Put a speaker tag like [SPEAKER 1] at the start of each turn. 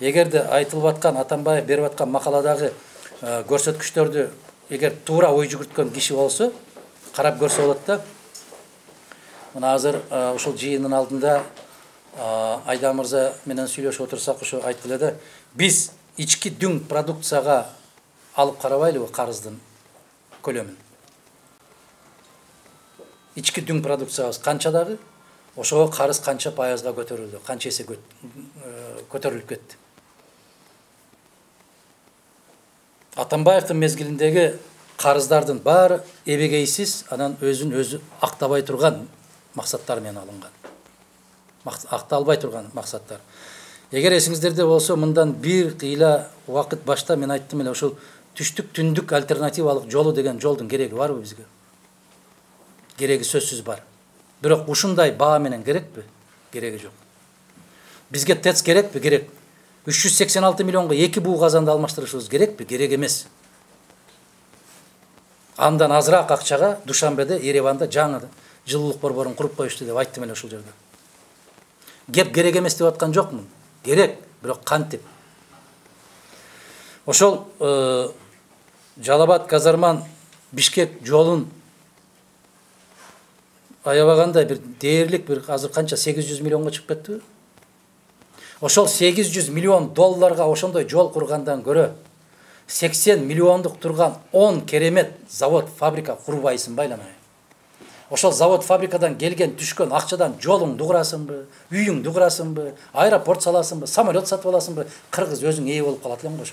[SPEAKER 1] эгерде айтылып аткан атамбаев берип аткан макаладагы көрсөткүчтөрдү эгер туура ой жүгүрткөн киши болсо карап көрсө болот да. Мына азыр ушул жыйындын алдында айда мырза менен сүйлөшүп отурсак ошо айтты эле да биз ички дүң продукцияга алып карабайлыбы карыздын көлөмүн? Ички дүң продукциябыз канча дагы? Ошого карыз канча пайызга көтөрүлдү канча эсе көтөрүлүп кетти? Атамбаевдин мезгилиндеги карыздардын баары эбегейсиз анан өзүн өзү актабай турган максаттар менен алынган акталбай турган максаттар эгер эсиңиздерде болсо мындан бир кыйла убакыт башта мен айттым эле ушул түштүк түндүк альтернативалык жолу деген жолдун кереги барбы бизге кереги сөзсүз бар. Бирок ушундай баа менен керекпи кереги жок бизге тэц керекпи керек. Үч жүз сексен алты миллионго эки буу казанды алмаштырышыбыз керекпи керек эмес андан азыраак акчага душанбеде ереванда жаңы жылуулук борборун куруп коюшту деп айттым эле ушул жерде кеп керек эмес деп аткан жокмун керек бирок кантип ошол жалал абад казарман бишкек жолун аябагандай бир дээрлик бир азыр канча сегиз жүз миллионго чыгып кеттиби ошол сегиз жүз миллион долларга ошондой жол кургандан көрө сексен миллиондук турган он керемет завод фабрика курбайсыңбы айланай ошол завод фабрикадан келген түшкөн акчадан жолуңду курасыңбы үйүңдү курасыңбы аэропорт саласыңбы самолет сатып аласыңбы кыргыз өзүң ээ болуп калат элең го